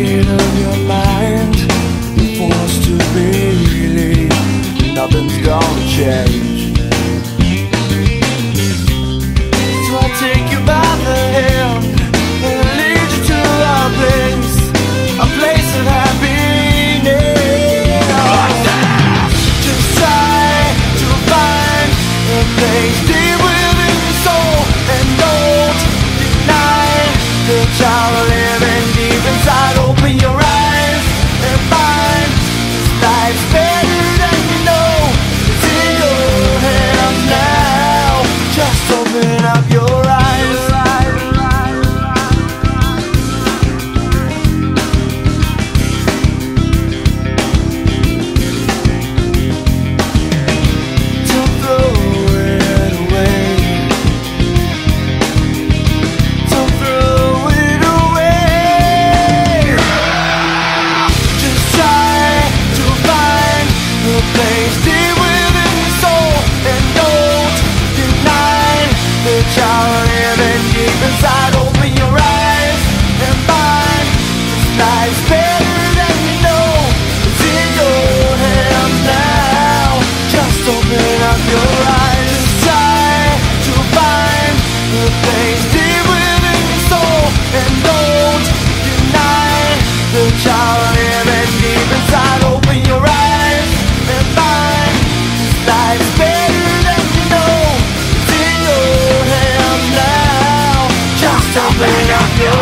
it your mind. You're forced to believe Nothing's gonna change. So I take you by the hand And I lead you to our place A place of happiness. Try to find a place deep within your soul And don't deny the child Yeah.